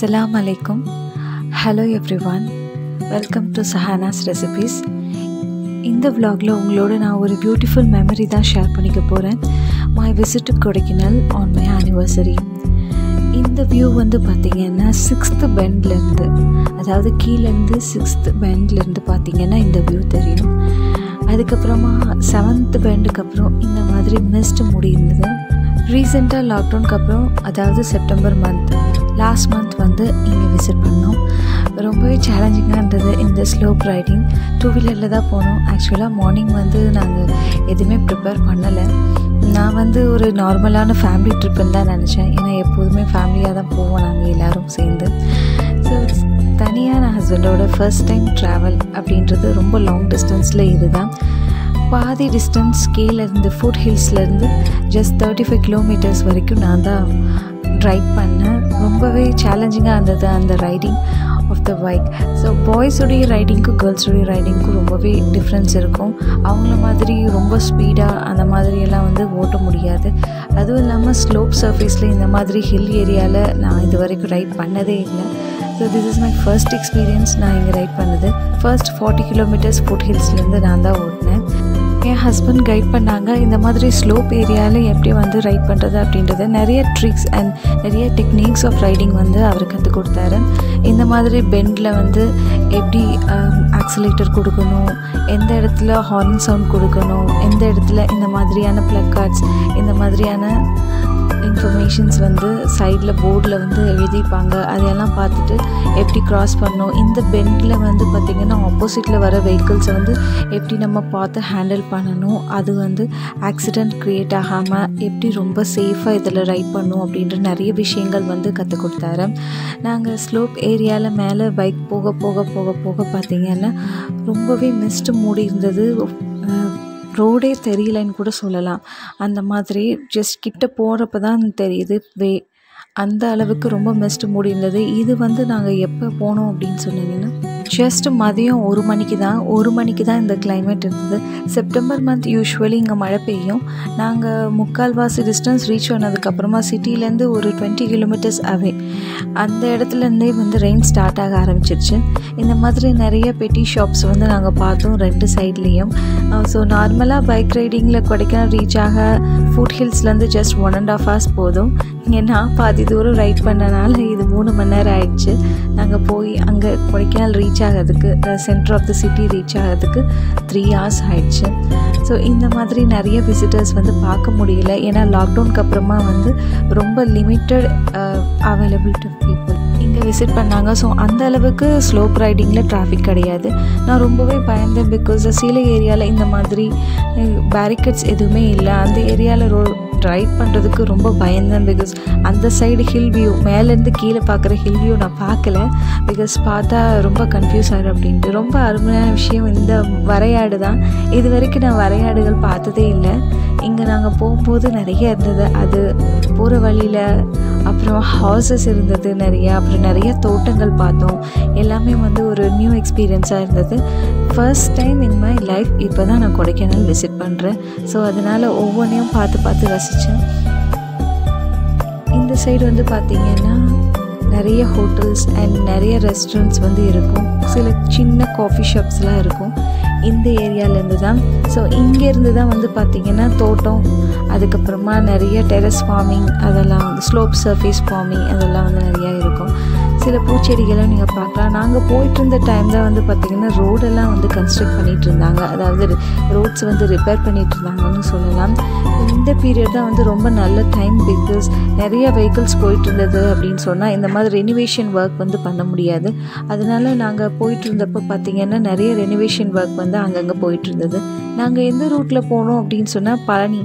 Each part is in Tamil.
அஸ்லாம் அலைக்கும் hello everyone welcome to Shahanas recipes இந்த விலாகில் உங்களோட நான் ஒரு பியூட்டிஃபுல் மெமரி தான் ஷேர் பண்ணிக்க போகிறேன் my visit to Kodaikanal on my anniversary இந்த வியூ வந்து பார்த்திங்கன்னா சிக்ஸ்த்து பெண்ட்லேருந்து அதாவது கீழேருந்து சிக்ஸ்த்து பெண்ட்லேருந்து பார்த்திங்கன்னா இந்த வியூ தெரியும். அதுக்கப்புறமா செவன்த்து பெண்டுக்கு அப்புறம் இந்த மாதிரி மிஸ்ட் முடிந்தது ரீசெண்டாக லாக்டவுனுக்கு அப்புறம் அதாவது செப்டம்பர் மந்த் லாஸ்ட் மந்த் வந்து இங்கே விசிட் பண்ணோம். ரொம்பவே சேலஞ்சிங்காக இருந்தது இந்த ஸ்லோப் ரைடிங் டூ வீலரில் தான் போனோம். ஆக்சுவலாக மார்னிங் வந்து நாங்கள் எதுவுமே ப்ரிப்பேர் பண்ணலை. நான் வந்து ஒரு நார்மலான ஃபேமிலி ட்ரிப்புன்னு தான் நினச்சேன். ஏன்னா எப்போதுமே ஃபேமிலியாக தான் போவோம் நாங்கள் எல்லோரும் சேர்ந்து. ஸோ தனியாக நான் ஹஸ்பண்டோட ஃபர்ஸ்ட் டைம் ட்ராவல் அப்படின்றது ரொம்ப லாங் டிஸ்டன்ஸில் இதுதான். பாதி டிஸ்டன்ஸ் கீழேருந்து ஃபுட் ஹில்ஸ்லேருந்து ஜஸ்ட் தேர்ட்டி ஃபைவ் கிலோமீட்டர்ஸ் வரைக்கும் நான் தான் ரைட் பண்ணேன். ரொம்பவே சேலஞ்சிங்காக இருந்தது அந்த riding of the bike so பாய்ஸுடைய ரைடிங்க்கும் கேர்ள்ஸுடைய ரைடிங்க்கும் ரொம்பவே டிஃப்ரென்ஸ் இருக்கும். அவங்கள மாதிரி ரொம்ப ஸ்பீடாக அந்த மாதிரியெல்லாம் வந்து ஓட்ட முடியாது. அதுவும் இல்லாமல் ஸ்லோப் சர்ஃபேஸில் இந்த மாதிரி ஹில் ஏரியாவில் நான் இது வரைக்கும் ரைட் பண்ணதே இல்லை. So this is my first experience நான் இங்கே ரைட் பண்ணது. ஃபர்ஸ்ட் ஃபார்ட்டி கிலோமீட்டர்ஸ் ஃபுட் ஹில்ஸ்லேருந்து நான் தான் ஓட்டினேன். என் ஹஸ்பண்ட் கைட் பண்ணாங்க. இந்த மாதிரி ஸ்லோப் ஏரியாவில் எப்படி வந்து ரைட் பண்ணுறது அப்படின்றத நிறைய ட்ரிக்ஸ் அண்ட் நிறைய டெக்னிக்ஸ் ஆஃப் ரைடிங் வந்து அவர் கற்றுக் கொடுத்தாரு. இந்த மாதிரி பெண்டில் வந்து எப்படி um, ஆக்சிலேட்டர் கொடுக்கணும் எந்த இடத்துல ஹார்ன் சவுண்ட் கொடுக்கணும் எந்த இடத்துல இந்த மாதிரியான ப்ளக் கார்ட்ஸ் இந்த மாதிரியான இன்ஃபர்மேஷன்ஸ் வந்து சைடில் போர்டில் வந்து எழுதிப்பாங்க. அதையெல்லாம் பார்த்துட்டு எப்படி க்ராஸ் பண்ணணும். இந்த பெண்டில் வந்து பார்த்திங்கன்னா ஆப்போசிட்டில் வர வெஹிக்கிள்ஸை வந்து எப்படி நம்ம பார்த்து ஹேண்டில் பண்ணணும். அது வந்து ஆக்சிடெண்ட் க்ரியேட் ஆகாமல் எப்படி ரொம்ப சேஃபாக இதில் ரைட் பண்ணணும் அப்படின்ற நிறைய விஷயங்கள் வந்து கற்றுக் கொடுத்தாரு. நாங்கள் ஸ்லோப் ஏரியாவில் மேலே பைக் போக போக போக போக பார்த்திங்கன்னா ரொம்பவே மிஸ்ட் மூடி இருந்தது. ரோடே தெரியலன்னு கூட சொல்லலாம். அந்த மாதிரி ஜஸ்ட் கிட்ட போகிறப்ப தான் தெரியுது. வே அந்த அளவுக்கு ரொம்ப மிஸ்ட் மூடி இருந்தது இது வந்து நாங்கள் எப்போ போனோம் அப்படின்னு சொன்னீங்கன்னா ஜஸ்ட் மதியம் ஒரு மணிக்கு தான் ஒரு மணிக்கு தான் இந்த கிளைமேட் இருந்தது. செப்டம்பர் மந்த் யூஸ்வலி இங்கே மழை பெய்யும். நாங்கள் முக்கால்வாசி டிஸ்டன்ஸ் ரீச் ஆனதுக்கப்புறமா சிட்டிலேருந்து ஒரு டுவெண்ட்டி கிலோமீட்டர்ஸ் அவே அந்த இடத்துலேருந்தே வந்து ரெயின் ஸ்டார்ட் ஆக ஆரம்பிச்சிருச்சு. இந்த மாதிரி நிறைய பெட்டி ஷாப்ஸ் வந்து நாங்கள் பார்த்தோம் ரெண்டு சைட்லேயும் ஸோ நார்மலாக பைக் ரைடிங்கில் கொடைக்கானல் ரீச் ஆக foot ஹில்ஸ்லேருந்து just one and half hours போதும். இங்கே நான் பாதி தூரம் ரைட் பண்ணனால இது மூணு மணி நேரம் ஆயிடுச்சு. நாங்கள் போய் அங்கே கொடைக்கானல் ரீச் ரீச் ஆகிறதுக்கு centre of the city reach ஆகிறதுக்கு த்ரீ ஹவர்ஸ் ஆயிடுச்சு. ஸோ இந்த மாதிரி நிறைய விசிட்டர்ஸ் வந்து பார்க்க முடியல. ஏன்னா லாக்டவுனுக்கு அப்புறமா வந்து ரொம்ப லிமிட்டட் அவைலபிலிட்டி பீப்புள் இங்கே விசிட் பண்ணாங்க. ஸோ அந்த அளவுக்கு ஸ்லோப் ரைடிங்கில் டிராஃபிக் கிடையாது. நான் ரொம்பவே பயந்தேன் பிகாஸ் சீலை ஏரியாவில் இந்த மாதிரி uh, பேரிகேட்ஸ் எதுவுமே இல்லை. அந்த ஏரியாவில் ரோ ரைட் பண்ணுறதுக்கு ரொம்ப பயந்தேன் பிகாஸ் அந்த சைடு ஹில் வியூ மேலேருந்து கீழே பார்க்குற ஹில் வியூ நான் பார்க்கல. பிகாஸ் பார்த்தா ரொம்ப கன்ஃபியூஸ் ஆகிடும் அப்படின்ட்டு. ரொம்ப அருமையான விஷயம் இந்த வரையாடு தான். இது வரைக்கும் நான் வரையாடுகள் பார்த்ததே இல்லை. இங்கே நாங்கள் போகும்போது நிறைய இருந்தது. அது போகிற வழியில் அப்புறம் ஹவுசஸ் இருந்தது நிறையா அப்புறம் நிறைய தோட்டங்கள் பார்த்தோம். எல்லாமே வந்து ஒரு நியூ எக்ஸ்பீரியன்ஸாக இருந்தது. First time in my life இப்போ தான் நான் கொடைக்கானல் விசிட் பண்ணுறேன் ஸோ அதனால் ஒவ்வொன்றையும் பார்த்து பார்த்து ரசித்தேன் இந்த சைடு வந்து பார்த்திங்கன்னா நிறைய ஹோட்டல்ஸ் அண்ட் நிறைய ரெஸ்டாரண்ட்ஸ் வந்து இருக்கும். சில சின்ன காஃபி ஷாப்ஸ்லாம் இருக்கும். இந்த ஏரியாவிலேருந்து தான் ஸோ இங்கேருந்து தான் வந்து பார்த்திங்கன்னா தோட்டம் அதுக்கப்புறமா நிறைய டெரஸ் ஃபார்மிங் அதெல்லாம் வந்து ஸ்லோப் சர்ஃபேஸ் ஃபார்மிங் அதெல்லாம் வந்து நிறையா இருக்கும். சில பூச்செடிகளும் நீங்கள் பார்க்கலாம். நாங்கள் போயிட்டு இருந்த டைம் தான் வந்து பார்த்திங்கன்னா ரோடெல்லாம் வந்து கன்ஸ்ட்ரக்ட் பண்ணிகிட்டு இருந்தாங்க. அதாவது ரோட்ஸ் வந்து ரிப்பேர் பண்ணிகிட்டு இருந்தாங்கன்னு சொல்லலாம். இந்த பீரியட் தான் வந்து ரொம்ப நல்ல டைம் பிகாஸ் நிறைய வெஹிக்கிள்ஸ் போயிட்டு இருந்தது அப்படின்னு சொன்னால் இந்த மாதிரி ரெனிவேஷன் ஒர்க் வந்து பண்ண முடியாது. அதனால நாங்கள் போயிட்டு இருந்தப்போ பார்த்திங்கன்னா நிறைய ரெனிவேஷன் ஒர்க் வந்து அங்கங்கே போயிட்டு இருந்தது. நாங்கள் எந்த ரூட்டில் போனோம் அப்படின்னு சொன்னால் பழனி.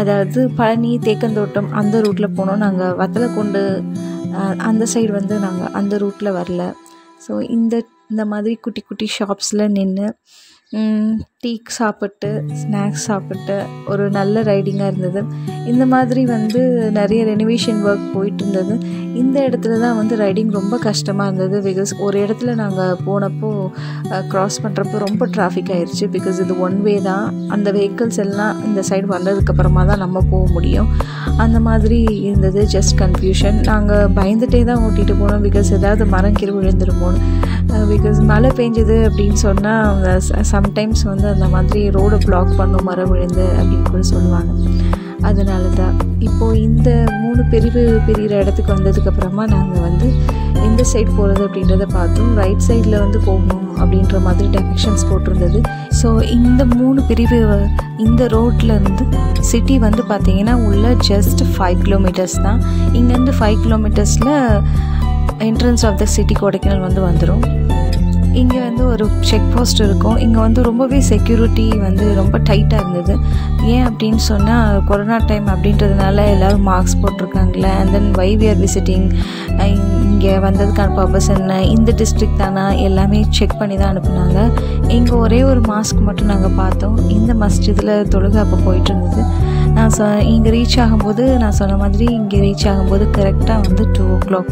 அதாவது பழனி தேக்கந்தோட்டம் அந்த ரூட்டில் போனோம். நாங்கள் வத்தலக்குண்டு அந்த சைடு வந்து நாங்கள் அந்த ரூட்டில் வரல. ஸோ இந்த இந்த மாதிரி குட்டி குட்டி ஷாப்ஸில் நின்று டீ சாப்பிட்டு ஸ்நாக்ஸ் சாப்பிட்டு ஒரு நல்ல ரைடிங்காக இருந்தது. இந்த மாதிரி வந்து நிறைய ரெனோவேஷன் ஒர்க் போயிட்டு இருந்தது. இந்த இடத்துல தான் வந்து ரைடிங் ரொம்ப கஷ்டமாக இருந்தது. பிகாஸ் ஒரு இடத்துல நாங்கள் போனப்போ க்ராஸ் பண்ணுறப்போ ரொம்ப டிராஃபிக் ஆயிடுச்சு பிகாஸ் இது ஒன் வே தான். அந்த வெஹிக்கிள்ஸ் எல்லாம் இந்த சைடு வந்ததுக்கப்புறமா தான் நம்ம போக முடியும். அந்த மாதிரி இருந்தது. ஜஸ்ட் கன்ஃபியூஷன் நாங்கள் பயந்துட்டே தான் ஓட்டிகிட்டு போனோம். பிகாஸ் ஏதாவது மரம் கீழே விழுந்துருமோன்னு. பிகாஸ் மழை பெஞ்சது அப்படின்னு சொன்னால் சம்டைம்ஸ் வந்து அந்த மாதிரி ரோடை பிளாக் பண்ணும் மரம் விழுந்து அப்படின்னு கூட சொல்லுவாங்க. அதனால தான் இப்போது இந்த மூணு பிரிவு பிரிகிற இடத்துக்கு வந்ததுக்கப்புறமா நாங்கள் வந்து எந்த சைடு போகிறது அப்படின்றத பார்த்தோம் ரைட் சைடில் வந்து போகணும் அப்படின்ற மாதிரி டெரெக்ஷன்ஸ் போட்டிருந்தது. ஸோ இந்த மூணு பிரிவு இந்த ரோட்லேருந்து சிட்டி வந்து பார்த்திங்கன்னா உள்ள ஜஸ்ட் ஃபைவ் கிலோமீட்டர்ஸ் தான். இங்கேருந்து five கிலோமீட்டர்ஸில் entrance of the city Kodaikanal வந்து வந்துடும் இங்கே வந்து ஒரு செக் போஸ்ட் இருக்கும். இங்கே வந்து ரொம்பவே செக்யூரிட்டி வந்து ரொம்ப டைட்டாக இருந்தது. ஏன் அப்படின்னு சொன்னால் கொரோனா டைம் அப்படின்றதுனால எல்லோரும் mask போட்டிருக்காங்களே. And then why we are visiting இங்கே வந்ததுக்கான பர்பஸ் என்ன? இந்த டிஸ்ட்ரிக்ட் தானா? எல்லாமே செக் பண்ணி தான் அனுப்புனாங்க. இங்கே ஒரே ஒரு மாஸ்க் மட்டும் நாங்கள் பார்த்தோம். இந்த மஸ்ஜிதில் தொழுகை அப்போ போயிட்டு இருந்தது. நான் சொ இங்கே ரீச் ஆகும்போது நான் சொன்ன மாதிரி இங்கே ரீச் ஆகும்போது கரெக்டாக வந்து two o'clock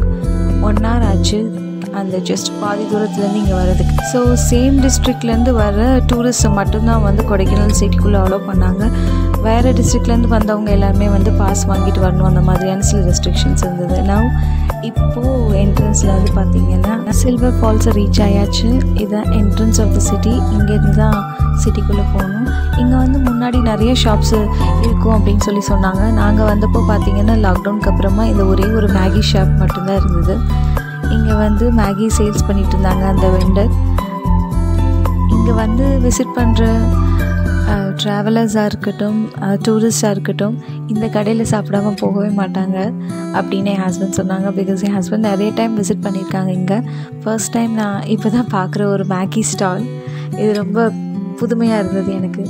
one hour ஆச்சு. அந்த ஜஸ்ட் பாதி தூரத்துலேருந்து இங்கே வர்றதுக்கு. ஸோ சேம் டிஸ்ட்ரிக்ட்லேருந்து வர டூரிஸ்ட்டை மட்டும்தான் வந்து கொடைக்கானல் சிட்டிக்குள்ளே அலோவ் பண்ணாங்க. வேறு டிஸ்ட்ரிக்ட்லேருந்து வந்தவங்க எல்லாருமே வந்து பாஸ் வாங்கிட்டு வரணும் அந்த மாதிரியான சில ரெஸ்ட்ரிக்ஷன்ஸ் இருந்தது. நான் இப்போது என்ட்ரன்ஸில் வந்து பார்த்திங்கன்னா சில்வர் ஃபால்ஸை ரீச் ஆயாச்சு. இதுதான் என்ட்ரன்ஸ் ஆஃப் த சிட்டி இங்கேருந்து தான் சிட்டிக்குள்ளே போகணும். இங்கே வந்து முன்னாடி நிறைய ஷாப்ஸ் இருக்கும் அப்படின்னு சொல்லி சொன்னாங்க. நாங்கள் வந்தப்போ பார்த்திங்கன்னா லாக்டவுனுக்கு அப்புறமா இந்த ஒரே ஒரு மேகி ஷாப் மட்டும்தான் இருந்தது. இங்கே வந்து மேகி சேல்ஸ் பண்ணிட்டு இருந்தாங்க அந்த வெண்டர் இங்கே வந்து விசிட் பண்ணுற ட்ராவலர்ஸாக இருக்கட்டும் டூரிஸ்டாக இருக்கட்டும் இந்த கடையில் சாப்பிடாம போகவே மாட்டாங்க அப்படின்னு என் ஹஸ்பண்ட் சொன்னாங்க. பிகாஸ் என் ஹஸ்பண்ட் நிறைய டைம் விசிட் பண்ணியிருக்காங்க இங்கே. ஃபர்ஸ்ட் டைம் நான் இப்போ தான் பார்க்குற ஒரு மேகி ஸ்டால் இது ரொம்ப புதுமையாக இருந்தது எனக்கு.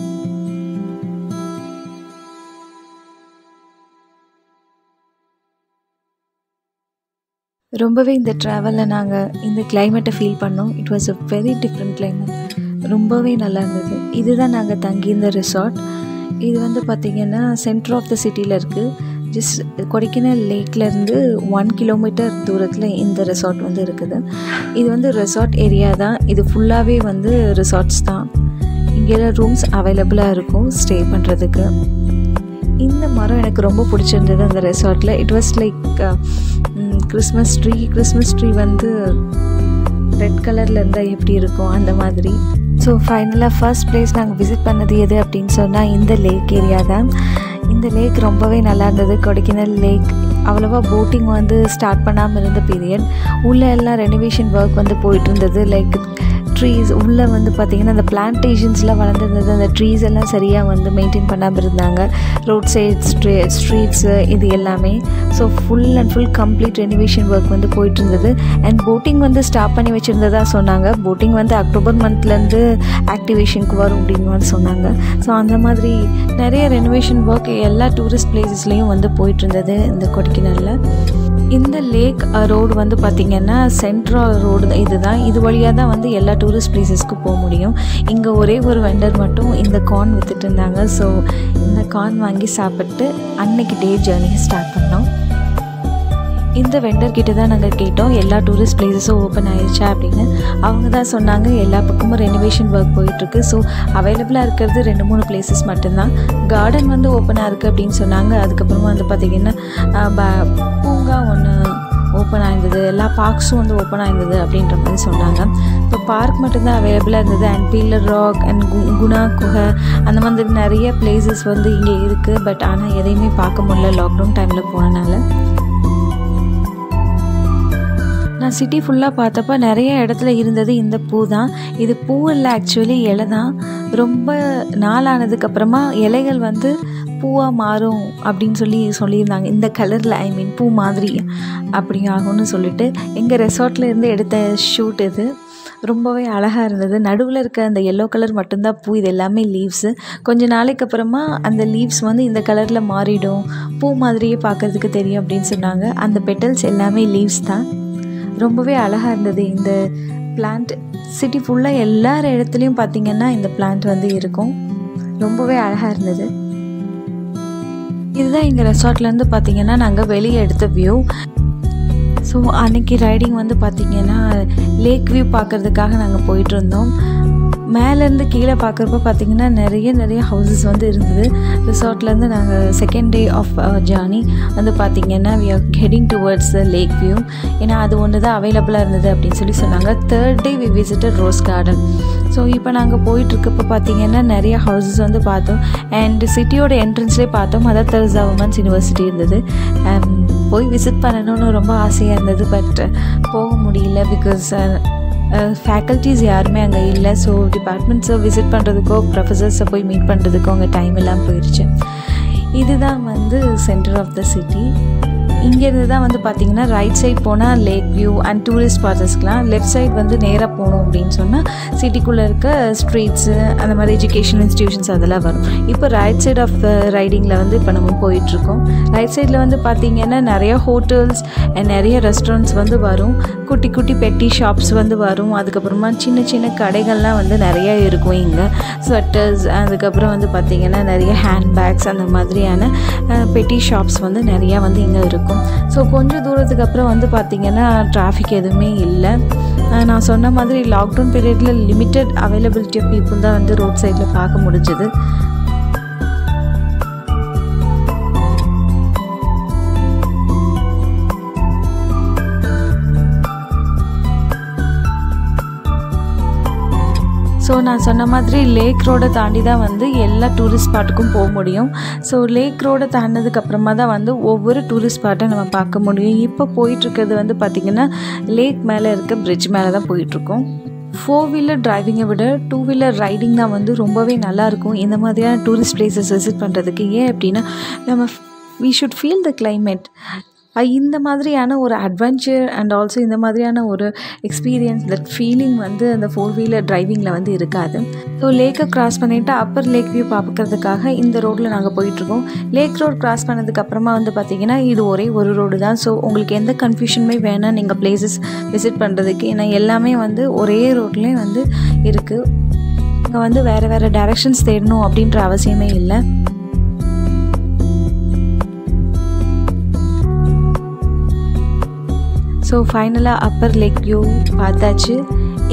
ரொம்பவே இந்த ட்ராவலில் நாங்கள் இந்த கிளைமேட்டை ஃபீல் பண்ணோம். It was a very different climate ரொம்பவே நல்லா இருந்தது. இதுதான் நாங்கள் தங்கியிருந்த ரிசார்ட் இது வந்து பார்த்திங்கன்னா சென்டர் ஆஃப் த சிட்டியில் இருக்குது ஜஸ்ட் கொடைக்கானல் லேக்லேருந்து ஒன் கிலோமீட்டர் தூரத்தில் இந்த ரெசார்ட் வந்து இருக்குது. இது வந்து ரெசார்ட் ஏரியா தான். இது ஃபுல்லாகவே வந்து ரிசார்ட்ஸ் தான். இங்கே ரூம்ஸ் அவைலபிளாக இருக்கும் ஸ்டே பண்ணுறதுக்கு இந்த மரம் எனக்கு ரொம்ப பிடிச்சிருந்தது அந்த ரெசார்ட்டில் it was like Christmas tree Christmas tree வந்து ரெட் கலரில் இருந்தால் எப்படி இருக்கும் அந்த மாதிரி. ஸோ ஃபைனலாக ஃபர்ஸ்ட் பிளேஸ் நாங்கள் விசிட் பண்ணது எது அப்படின்னு சொன்னால் இந்த லேக் ஏரியா தான். இந்த லேக் ரொம்பவே நல்லா இருந்தது. கொடைக்கானல் லேக் அவ்வளோவா போட்டிங் வந்து ஸ்டார்ட் பண்ணாமல் இருந்த பீரியட் உள்ளே எல்லாம் ரெனோவேஷன் ஒர்க் வந்து போயிட்டு இருந்தது. லைக் ட்ரீஸ் உள்ளே வந்து பார்த்திங்கன்னா அந்த பிளான்டேஷன்ஸ்லாம் வளர்ந்துருந்தது அந்த ட்ரீஸ் எல்லாம் சரியாக வந்து மெயின்டைன் பண்ணாமல் இருந்தாங்க. ரோட் சைட் ஸ்ட்ரீ ஸ்ட்ரீட்ஸு இது எல்லாமே. So full and full complete renovation work வந்து போயிட்டு இருந்தது அண்ட் போட்டிங் வந்து ஸ்டாப் பண்ணி வச்சுருந்ததா சொன்னாங்க. போட்டிங் வந்து அக்டோபர் மந்த்லேருந்து ஆக்டிவேஷனுக்கு வரும் அப்படின்னு வந்து சொன்னாங்க. ஸோ அந்த மாதிரி நிறைய ரெனோவேஷன் ஒர்க் எல்லா டூரிஸ்ட் பிளேசஸ்லேயும் வந்து போயிட்டு இருந்தது இந்த கொடைக்கானலில். இந்த லேக் ரோடு uh, வந்து பார்த்திங்கன்னா சென்ட்ரல் ரோடு இதுதான். இது வழியாக தான் வந்து எல்லா டூரிஸ்ட் ப்ளேஸஸ்க்கு போக முடியும். இங்கே ஒரே ஒரு வெண்டர் மட்டும் இந்த கார்ன் விற்றுட்டு இருந்தாங்க. ஸோ இந்த கார்ன் வாங்கி சாப்பிட்டு அன்னைக்கு டே ஜேர்னியை ஸ்டார்ட் பண்ணோம். இந்த வெண்டர் கிட்ட தான் நாங்கள் கேட்டோம். எல்லா டூரிஸ்ட் பிளேஸஸும் ஓப்பன் ஆயிடுச்சா அப்படின்னு. அவங்க தான் சொன்னாங்க எல்லா பக்கமும் ரெனோவேஷன் ஒர்க் போயிட்டுருக்கு. ஸோ அவைலபிளாக இருக்கிறது ரெண்டு மூணு பிளேசஸ் மட்டும்தான். கார்டன் வந்து ஓப்பனாக இருக்குது அப்படின்னு சொன்னாங்க. அதுக்கப்புறமா வந்து பார்த்திங்கன்னா பூங்கா ஒன்று ஓப்பன் ஆயிருந்தது. எல்லா பார்க்ஸும் வந்து ஓப்பன் ஆயிருந்தது அப்படின்ற மாதிரி சொன்னாங்க. இப்போ பார்க் மட்டும்தான் அவைலபிளாக இருந்தது. அண்ட் பீலர் ராக் அண்ட் கு குணா குகை அந்த மாதிரி நிறைய பிளேசஸ் வந்து இங்கே இருக்குது பட் ஆனால் எதையுமே பார்க்க முடியல. லாக்டவுன் டைமில் போனனால. நான் சிட்டி ஃபுல்லாக பார்த்தப்ப நிறைய இடத்துல இருந்தது இந்த பூ தான் இது பூ இல்லை ஆக்சுவலி இலை தான். ரொம்ப நாளானதுக்கப்புறமா இலைகள் வந்து பூவாக மாறும் அப்படின்னு சொல்லி சொல்லியிருந்தாங்க. இந்த கலரில் ஐ மீன் பூ மாதிரி அப்படி ஆகும்னு சொல்லிட்டு எங்கள் ரெசார்ட்டில் இருந்து எடுத்த ஷூட் இது. ரொம்பவே அழகாக இருந்தது. நடுவில் இருக்க அந்த எல்லோ கலர் மட்டும்தான் பூ இது எல்லாமே லீவ்ஸு கொஞ்ச நாளைக்கு அப்புறமா அந்த லீவ்ஸ் வந்து இந்த கலரில் மாறிடும். பூ மாதிரியே பார்க்குறதுக்கு தெரியும் அப்படின்னு சொன்னாங்க. அந்த பெட்டல்ஸ் எல்லாமே லீவ்ஸ் தான். ரொம்பவே அழகாக இருந்தது. இந்த பிளான்ட் சிட்டி ஃபுல்லாக எல்லா இடத்துலையும் பார்த்தீங்கன்னா இந்த பிளான்ட் வந்து இருக்கும். ரொம்பவே அழகாக இருந்தது. இதுதான் எங்கள் ரெசார்ட்லேருந்து பார்த்திங்கன்னா நாங்கள் வெளியே எடுத்த வியூ ஸோ அன்னைக்கு ரைடிங் வந்து பார்த்திங்கன்னா லேக் வியூ பார்க்குறதுக்காக நாங்கள் போயிட்டு இருந்தோம். மேலேருந்து கீழே பார்க்குறப்ப பார்த்திங்கன்னா நிறைய நிறைய ஹவுசஸ் வந்து இருந்தது. ரிசார்ட்லேருந்து நாங்கள் செகண்ட் டே ஆஃப் ஜேர்னி வந்து பார்த்திங்கன்னா we are heading towards the lake view ஏன்னா அது ஒன்று தான் அவைலபிளாக இருந்தது அப்படின்னு சொல்லி சொன்னாங்க. Third day we visited rose garden so இப்போ நாங்கள் போயிட்டுருக்கப்போ பார்த்திங்கன்னா நிறைய ஹவுசஸ் வந்து பார்த்தோம். அண்ட் சிட்டியோட என்ட்ரன்ஸ்லேயே பார்த்தோம். மதர் தெர்ஸா உமன்ஸ் யூனிவர்சிட்டி இருந்தது. Um, போய் விசிட் பண்ணணும்னு ரொம்ப ஆசையாக இருந்தது பட் uh, போக முடியல பிகாஸ் ஃபேக்கல்ட்டிஸ் யாருமே அங்கே இல்லை. ஸோ டிபார்ட்மெண்ட்ஸை விசிட் பண்ணுறதுக்கோ ப்ரொஃபஸர்ஸை போய் மீட் பண்ணுறதுக்கோ அங்கே டைம் இல்லாமல் போயிடுச்சு இதுதான் வந்து சென்டர் ஆஃப் த சிட்டி இங்கேருந்து தான் வந்து பார்த்தீங்கன்னா ரைட் சைட் போனால் லேக் வியூ அண்ட் டூரிஸ்ட் ஸ்பாட்ஸஸ்க்கெலாம் லெஃப்ட் சைட் வந்து நேராக போகணும் அப்படின்னு சொன்னால் சிட்டிக்குள்ளே இருக்க ஸ்ட்ரீட்ஸு அந்த மாதிரி எஜுகேஷன் இன்ஸ்டியூஷன்ஸ் அதெல்லாம் வரும். இப்போ ரைட் சைட் ஆஃப் ரைடிங்கில் வந்து இப்போ நம்ம போயிட்டுருக்கோம். ரைட் சைடில் வந்து பார்த்திங்கன்னா நிறைய ஹோட்டல்ஸ் அண்ட் நிறைய ரெஸ்டாரண்ட்ஸ் வந்து வரும். குட்டி குட்டி பெட்டி ஷாப்ஸ் வந்து வரும். அதுக்கப்புறமா சின்ன சின்ன கடைகள்லாம் வந்து நிறைய இருக்கும் இங்கே. ஸ்வெட்டர்ஸ் அதுக்கப்புறம் வந்து பார்த்திங்கன்னா நிறைய ஹேண்ட்பேக்ஸ் அந்த மாதிரியான பெட்டி ஷாப்ஸ் வந்து நிறையா வந்து இங்கே இருக்கும். ஸோ கொஞ்சம் தூரத்துக்கு அப்புறம் வந்து பார்த்திங்கன்னா டிராஃபிக் எதுவுமே இல்லை. நான் சொன்ன மாதிரி லாக்டவுன் பீரியடில் லிமிட்டட் அவைலபிலிட்டி ஆஃப் பீப்புள் தான் வந்து ரோட் சைடில் பார்க்க முடிஞ்சது. ஸோ நான் சொன்ன மாதிரி லேக் ரோடை தாண்டி தான் வந்து எல்லா டூரிஸ்ட் ஸ்பாட்டுக்கும் போக முடியும். ஸோ லேக் ரோடை தாண்டினதுக்கப்புறமா தான் வந்து ஒவ்வொரு டூரிஸ்ட் ஸ்பாட்டை நம்ம பார்க்க முடியும். இப்போ போயிட்டுருக்கிறது வந்து பார்த்திங்கன்னா லேக் மேலே இருக்க பிரிட்ஜ் மேலே தான் போயிட்டுருக்கோம் ஃபோர் வீலர் டிரைவிங்கை விட டூ வீலர் ரைடிங் தான் வந்து ரொம்பவே நல்லாயிருக்கும் இந்த மாதிரியான டூரிஸ்ட் பிளேசஸ் விசிட் பண்ணுறதுக்கு ஏன் அப்படின்னா நம்ம we should feel the climate இந்த மாதிரியான ஒரு அட்வென்ச்சர் அண்ட் ஆல்சோ இந்த மாதிரியான ஒரு எக்ஸ்பீரியன்ஸ் தட் ஃபீலிங் வந்து அந்த ஃபோர் வீலர் டிரைவிங்கில் வந்து இருக்காது. ஸோ லேக்கை கிராஸ் பண்ணிவிட்டு அப்பர் லேக் வியூ பார்க்கறதுக்காக இந்த ரோட்டில் நாங்கள் போயிட்டுருக்கோம். லேக் ரோடு கிராஸ் பண்ணதுக்கப்புறமா வந்து பார்த்திங்கன்னா இது ஒரே ஒரு ரோடு தான். ஸோ உங்களுக்கு எந்த கன்ஃபியூஷனுமே வேணாம். நீங்கள் பிளேசஸ் விசிட் பண்ணுறதுக்கு ஏன்னா எல்லாமே வந்து ஒரே ரோட்லேயும் வந்து இருக்குது இங்கே வந்து வேறு வேறு டேரக்ஷன்ஸ் தேடணும் அப்படின்ற அவசியமே இல்லை. ஸோ ஃபைனலாக அப்பர் லேக் வியூ பார்த்தாச்சு.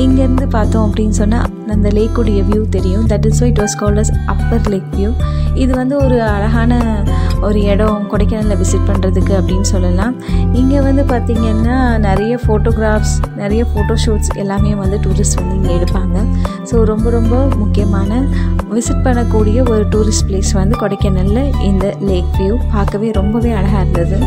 இங்கேருந்து பார்த்தோம் அப்படின்னு சொன்னால் அந்த லேக்குடைய வியூ தெரியும். That is it was called as upper lake view இது வந்து ஒரு அழகான ஒரு இடம் கொடைக்கானலில் விசிட் பண்ணுறதுக்கு அப்படின்னு சொல்லலாம். இங்கே வந்து பார்த்திங்கன்னா நிறைய ஃபோட்டோகிராஃப்ஸ் நிறைய ஃபோட்டோ ஷூட்ஸ் எல்லாமே வந்து டூரிஸ்ட் வந்து இங்கே எடுப்பாங்க. ஸோ ரொம்ப ரொம்ப முக்கியமான விசிட் பண்ணக்கூடிய ஒரு டூரிஸ்ட் பிளேஸ் வந்து கொடைக்கானலில் இந்த லேக் வியூ பார்க்கவே ரொம்பவே அழகாக இருந்தது.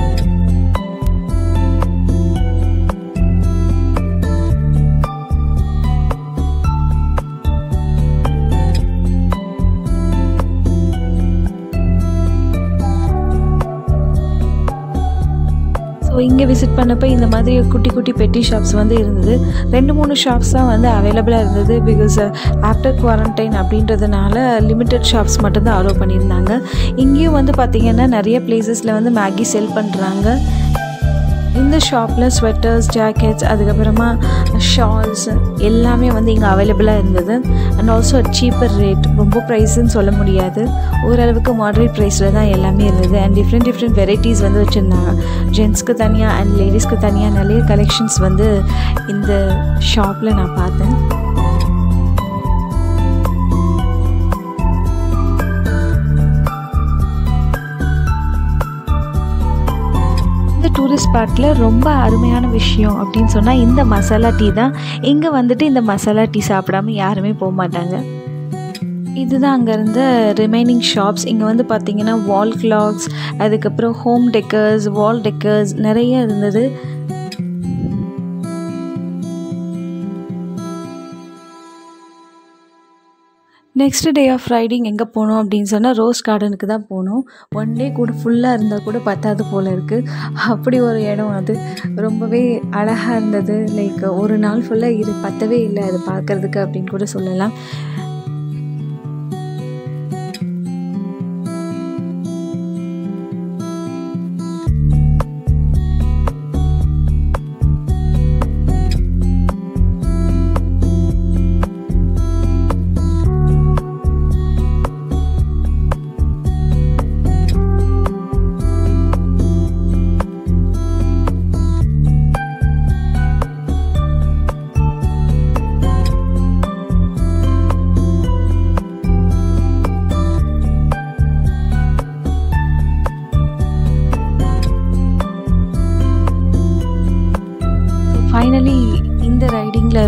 இங்கே விசிட் பண்ணப்போ இந்த மாதிரி குட்டி குட்டி பெட்டி ஷாப்ஸ் வந்து இருந்தது. ரெண்டு மூணு ஷாப்ஸ் தான் வந்து அவைலபிளாக இருந்தது பிகாஸ் ஆஃப்டர் குவாரண்டைன் அப்படின்றதுனால லிமிட்டட் ஷாப்ஸ் மட்டும்தான் அலோவ் பண்ணியிருந்தாங்க. இங்கேயும் வந்து பார்த்திங்கன்னா நிறைய பிளேசஸில் வந்து மேகி செல் பண்ணுறாங்க இந்த ஷாப்பில் ஸ்வெட்டர்ஸ் ஜாக்கெட்ஸ் அதுக்கப்புறமா ஷால்ஸ் எல்லாமே வந்து இங்கே அவைலபிளாக இருந்தது. அண்ட் ஆல்சோ சீப்பர் ரேட் ரொம்ப ப்ரைஸ்ன்னு சொல்ல முடியாது. ஓரளவுக்கு மாடரேட் ப்ரைஸில் தான் எல்லாமே இருந்தது. அண்ட் டிஃப்ரெண்ட் டிஃப்ரெண்ட் வெரைட்டிஸ் வந்து வச்சுருந்தாங்க. ஜென்ஸ்க்கு தனியாக அண்ட் லேடிஸ்க்கு தனியாக நிறைய கலெக்ஷன்ஸ் வந்து இந்த ஷாப்பில் நான் பார்த்தேன். டூரிஸ்ட் ஸ்பாட்டில் ரொம்ப அருமையான விஷயம் அப்படின்னு சொன்னால் இந்த மசாலா டீ தான். இங்கே வந்துட்டு இந்த மசாலா டீ சாப்பிடாம யாருமே போக மாட்டாங்க. இதுதான் அங்கே இருந்த ரிமைனிங் ஷாப்ஸ் இங்கே வந்து பார்த்திங்கன்னா வால் கிளாக்ஸ் அதுக்கப்புறம் ஹோம் டெக்கர்ஸ் வால் டெக்கர்ஸ் நிறைய இருந்தது. நெக்ஸ்ட் டே ஆஃப் ரைடிங் எங்கே போனோம் அப்படின்னு சொன்னால் ரோஸ் கார்டனுக்கு தான் போனோம். ஒன் டே கூட ஃபுல்லாக இருந்தால் கூட பத்தாது போல் இருக்குது அப்படி ஒரு இடம் அது. ரொம்பவே அழகாக இருந்தது. லைக் ஒரு நாள் ஃபுல்லாக இது பத்தவே இல்லை. அது பார்க்குறதுக்கு அப்படின்னு கூட சொல்லலாம்.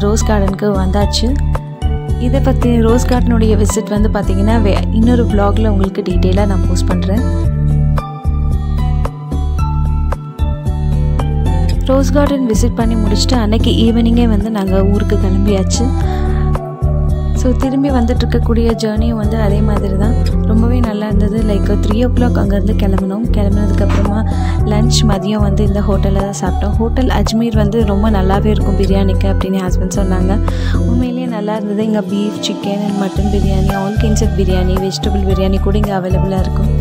ரோஸ் கார்டனுக்கு வந்தாச்சு. இதை பற்றி ரோஸ் கார்டனுடைய விசிட் வந்து பார்த்தீங்கன்னா வே இன்னொரு ப்ளாகில் உங்களுக்கு டீட்டெயிலாக நான் போஸ்ட் பண்ணுறேன் ரோஸ் கார்டன் விசிட் பண்ணி முடிச்சுட்டு அன்னைக்கு ஈவினிங்கே வந்து நாங்கள் ஊருக்கு கிளம்பியாச்சு. ஸோ திரும்பி வந்துட்டு இருக்கக்கூடிய ஜேர்னியும் வந்து அதே மாதிரி தான் ரொம்பவே நல்லா இருந்தது. லைக் த்ரீ ஓ கிளாக் அங்கேருந்து கிளம்பினோம். கிளம்புனதுக்கப்புறமா லஞ்ச் மதியம் வந்து இந்த ஹோட்டலில் தான் சாப்பிட்டோம். ஹோட்டல் அஜ்மீர் வந்து ரொம்ப நல்லாவே இருக்கும் பிரியாணிக்கு அப்படின்னு ஹஸ்பண்ட் சொன்னாங்க. உண்மையிலேயே நல்லா இருந்தது. இங்கே beef chicken and mutton biryani all kinds of biryani vegetable biryani கூட இங்கே அவைலபிளாக இருக்கும்.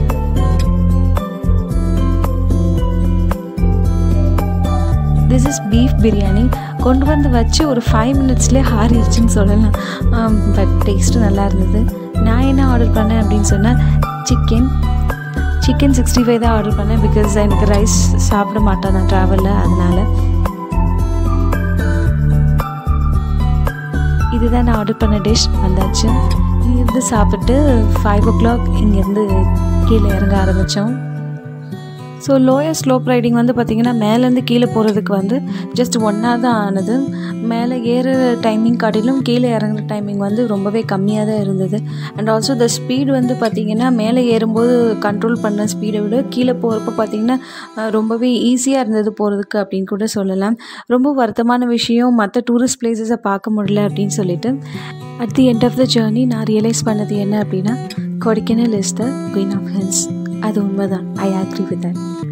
திஸ் இஸ் பீஃப் பிரியாணி கொண்டு வந்து வச்சு ஒரு ஃபைவ் மினிட்ஸ்லேயே ஆறிடுச்சுன்னு சொல்லலாம். பட் டேஸ்ட்டு நல்லா இருந்தது. நான் என்ன ஆர்டர் பண்ணேன் அப்படின்னு சொன்னால் சிக்கன் சிக்கன் சிக்ஸ்டி ஃபைவ் தான் ஆர்டர் பண்ணேன் பிகாஸ் எனக்கு ரைஸ் சாப்பிட மாட்டேன் நான் ட்ராவலில் அதனால். இதுதான் நான் ஆர்டர் பண்ண டிஷ் வந்தாச்சு. இங்கேருந்து சாப்பிட்டு ஃபைவ் ஓ கிளாக் இங்கேருந்து கீழே இறங்க ஆரம்பித்தோம் ஸோ லோயர் ஸ்லோப் ரைடிங் வந்து பார்த்திங்கன்னா மேலேருந்து கீழே போகிறதுக்கு வந்து ஜஸ்ட் ஒன்னாக தான் ஆனது. மேலே ஏறுற டைமிங் காட்டிலும் கீழே இறங்குற டைமிங் வந்து ரொம்பவே கம்மியாக தான் இருந்தது. அண்ட் ஆல்சோ த ஸ்பீடு வந்து பார்த்திங்கன்னா மேலே ஏறும்போது கண்ட்ரோல் பண்ண ஸ்பீடை விட கீழே போகிறப்ப பார்த்திங்கன்னா ரொம்பவே ஈஸியாக இருந்தது போகிறதுக்கு அப்படின்னு கூட சொல்லலாம். ரொம்ப வருத்தமான விஷயம் மற்ற டூரிஸ்ட் பிளேசஸை பார்க்க முடியல அப்படின்னு சொல்லிட்டு. At the end of the journey நான் ரியலைஸ் பண்ணது என்ன அப்படின்னா Kodaikanal is the queen of hills adoomada ayaa agree with